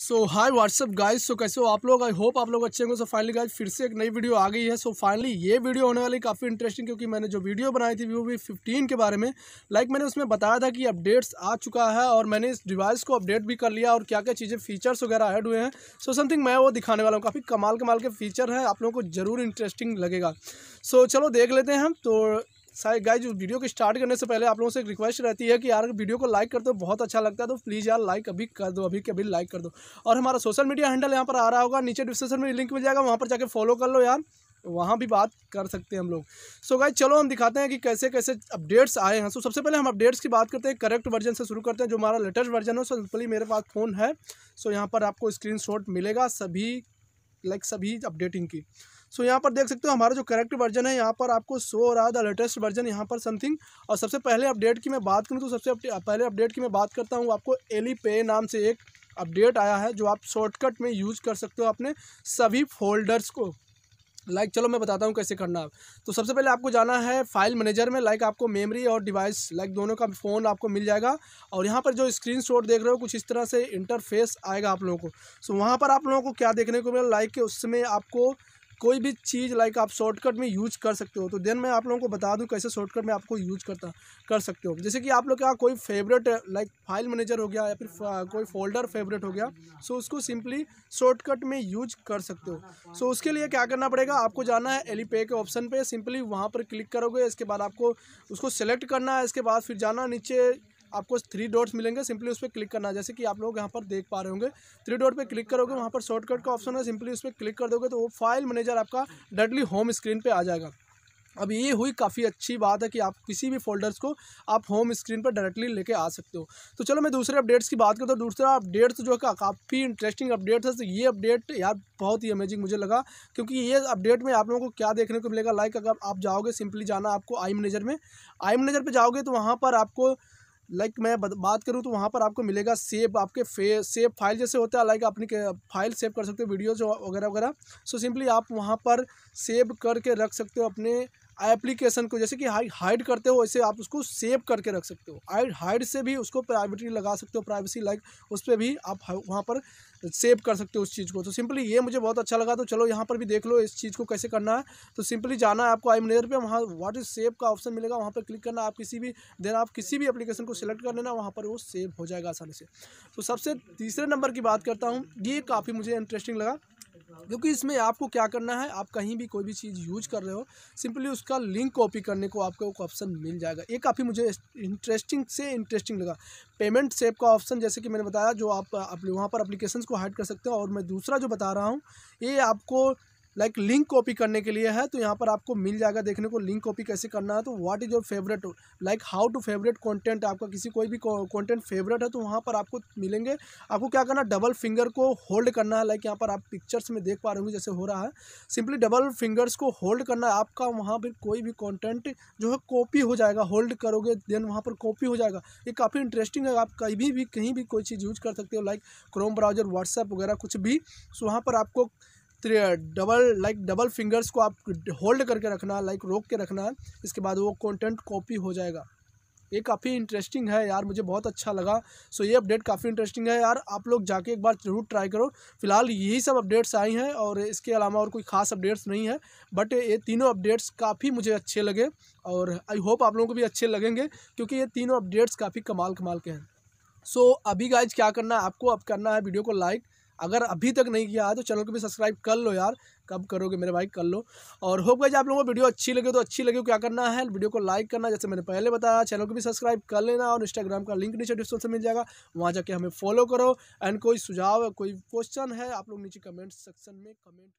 सो hi what's up guys so कैसे हो आप लोग? आई होप आप लोग अच्छे होंगे। सो फाइनली गाइस फिर से एक नई वीडियो आ गई है। सो so फाइनली ये वीडियो होने वाली काफ़ी इंटरेस्टिंग क्योंकि मैंने जो वीडियो बनाई थी वो भी फिफ्टीन के बारे में। लाइक like मैंने उसमें बताया था कि अपडेट्स आ चुका है और मैंने इस डिवाइस को अपडेट भी कर लिया और क्या क्या चीज़ें फीचर्स वगैरह ऐड हुए हैं। सो so समथिंग मैं वो दिखाने वाला हूँ। काफ़ी कमाल कमाल के फीचर हैं। आप लोगों को ज़रूर इंटरेस्टिंग लगेगा। सो so, चलो देख लेते हैं हम। तो सारे गाइज़ वीडियो को स्टार्ट करने से पहले आप लोगों से एक रिक्वेस्ट रहती है कि यार वीडियो को लाइक कर दो, बहुत अच्छा लगता है तो प्लीज़ यार लाइक अभी कर दो, अभी के अभी लाइक कर दो। और हमारा सोशल मीडिया हैंडल यहाँ पर आ रहा होगा, नीचे डिस्क्रिप्शन में लिंक मिल जाएगा, वहाँ पर जाकर फॉलो कर लो यार, वहाँ भी बात कर सकते हैं हम लोग। सो गाइज़ चलो हम दिखाते हैं कि कैसे कैसे अपडेट्स आए हैं। सो सबसे पहले हम अपडेट्स की बात करते हैं करेक्ट वर्जन से शुरू करते हैं, जो हमारा लेटेस्ट वर्जन है, सिंपली मेरे पास फ़ोन है। सो यहाँ पर आपको स्क्रीन मिलेगा, सभी लाइक सभी अपडेटिंग की। सो so, यहाँ पर देख सकते हो हमारा जो करेक्ट वर्जन है यहाँ पर आपको शो हो रहा है द लेटेस्ट वर्जन यहाँ पर समथिंग और सबसे पहले अपडेट की मैं बात करूँ तो सबसे पहले अपडेट की मैं बात करता हूँ आपको एली पे नाम से एक अपडेट आया है जो आप शॉर्टकट में यूज़ कर सकते हो अपने सभी फोल्डर्स को। लाइक चलो मैं बताता हूँ कैसे करना है। तो सबसे पहले आपको जाना है फ़ाइल मैनेजर में लाइक आपको मेमोरी और डिवाइस लाइक दोनों का फ़ोन आपको मिल जाएगा। और यहाँ पर जो स्क्रीन देख रहे हो, कुछ इस तरह से इंटरफेस आएगा आप लोगों को। सो वहाँ पर आप लोगों को क्या देखने को मिला? लाइक उसमें आपको कोई भी चीज़ लाइक आप शॉर्टकट में यूज़ कर सकते हो तो देन मैं आप लोगों को बता दूँ कैसे शॉर्टकट में आपको यूज़ करता, कर सकते हो। जैसे कि आप लोग का कोई फेवरेट लाइक फ़ाइल मैनेजर हो गया या फिर कोई फोल्डर फेवरेट हो गया सो उसको सिंपली शॉर्टकट में यूज़ कर सकते हो। सो उसके लिए क्या करना पड़ेगा, आपको जाना है एली पे के ऑप्शन पर सिंपली वहाँ पर क्लिक करोगे, इसके बाद आपको उसको सेलेक्ट करना है, इसके बाद फिर जाना नीचे आपको थ्री डॉट्स मिलेंगे सिंपली उस पर क्लिक करना जैसे कि आप लोग यहाँ पर देख पा रहे होंगे थ्री डॉट पे क्लिक करोगे, वहाँ पर शॉर्टकट का ऑप्शन है सिंपली उस पर क्लिक कर दोगे तो वो फ़ाइल मैनेजर आपका डायरेक्टली होम स्क्रीन पर आ जाएगा। अब ये हुई काफ़ी अच्छी बात है कि आप किसी भी फोल्डर्स को आप होम स्क्रीन पर डायरेक्टली लेके आ सकते हो। तो चलो मैं दूसरे अपडेट्स की बात करता हूँ। दूसरा अपडेट जो है काफ़ी इंटरेस्टिंग अपडेट है। तो ये अपडेट यार बहुत ही अमेजिंग मुझे लगा, क्योंकि ये अपडेट में आप लोगों को क्या देखने को मिलेगा? लाइक अगर आप जाओगे सिंपली जाना आपको आई मैनेजर में। आई मैनेजर पर जाओगे तो वहाँ पर आपको लाइक मैं बात करूँ तो वहाँ पर आपको मिलेगा सेव, आपके फे, सेव फ़ाइल जैसे होता है लाइक अपनी फ़ाइल सेव कर सकते हो, वीडियोज़ वगैरह वगैरह। सो सिंपली आप वहाँ पर सेव करके रख सकते हो अपने एप्लीकेशन को, जैसे कि हाइड करते हो वैसे आप उसको सेव करके रख सकते हो। हाइड हाइड से भी उसको प्राइवेटी लगा सकते हो प्राइवेसी लाइक उस पर भी आप वहाँ पर सेव कर सकते हो उस चीज़ को। तो सिंपली ये मुझे बहुत अच्छा लगा तो चलो यहाँ पर भी देख लो इस चीज़ को कैसे करना है। तो सिंपली जाना है आपको आई मैनेजर पर वहाँ व्हाट इज़ सेव का ऑप्शन मिलेगा, वहाँ पर क्लिक करना, आप किसी भी देन आप किसी भी एप्लीकेशन को सिलेक्ट कर लेना, वहाँ पर वो सेव हो जाएगा आसानी से। तो सबसे तीसरे नंबर की बात करता हूँ, ये काफ़ी मुझे इंटरेस्टिंग लगा। क्योंकि इसमें आपको क्या करना है, आप कहीं भी कोई भी चीज़ यूज़ कर रहे हो, सिंपली उसका लिंक कॉपी करने को आपको एक ऑप्शन मिल जाएगा। ये काफ़ी मुझे इंटरेस्टिंग से इंटरेस्टिंग लगा। पेमेंट सेप का ऑप्शन जैसे कि मैंने बताया, जो आप वहाँ पर अप्लीकेशन को हाइड कर सकते हो और मैं दूसरा जो बता रहा हूँ, ये आपको लाइक लिंक कॉपी करने के लिए है तो यहाँ पर आपको मिल जाएगा देखने को लिंक कॉपी कैसे करना है तो what is your favourite like how to favourite content आपका किसी कोई भी कंटेंट फेवरेट है तो वहाँ पर आपको मिलेंगे। आपको क्या करना डबल फिंगर को होल्ड करना है लाइक यहाँ पर आप पिक्चर्स में देख पा रहे होंगे जैसे हो रहा है। सिंपली डबल फिंगर्स को होल्ड करना है, आपका वहाँ पर कोई भी कॉन्टेंट जो है कॉपी हो जाएगा होल्ड करोगे देन वहाँ पर कॉपी हो जाएगा। ये काफ़ी इंटरेस्टिंग है, आप कहीं भी कहीं भी कोई चीज़ यूज़ कर सकते हो लाइक क्रोम ब्राउज़र व्हाट्सएप वगैरह कुछ भी। सो वहाँ पर आपको डबल लाइक डबल फिंगर्स को आप होल्ड करके रखना लाइक रोक के रखना इसके बाद वो कंटेंट कॉपी हो जाएगा। ये काफ़ी इंटरेस्टिंग है यार मुझे बहुत अच्छा लगा। सो ये अपडेट काफ़ी इंटरेस्टिंग है यार आप लोग जाके एक बार ज़रूर ट्राई करो। फ़िलहाल यही सब अपडेट्स आई हैं और इसके अलावा और कोई ख़ास अपडेट्स नहीं है। बट ये तीनों अपडेट्स काफ़ी मुझे अच्छे लगे और आई होप आप लोगों को भी अच्छे लगेंगे क्योंकि ये तीनों अपडेट्स काफ़ी कमाल कमाल के हैं। सो so, अभी गाइज़ क्या करना है आपको अब करना है वीडियो को लाइक अगर अभी तक नहीं किया है तो चैनल को भी सब्सक्राइब कर लो यार। कब करोगे मेरे भाई, कर लो। और होप गई आप लोगों को वीडियो अच्छी लगे तो अच्छी लगे, क्या करना है, वीडियो को लाइक करना। जैसे मैंने पहले बताया, चैनल को भी सब्सक्राइब कर लेना और इंस्टाग्राम का लिंक नीचे डिस्क्रिप्शन मिल जाएगा। वहाँ जाके हमें फॉलो करो। एंड कोई सुझाव, कोई क्वेश्चन है, आप लोग नीचे कमेंट सेक्शन में कमेंट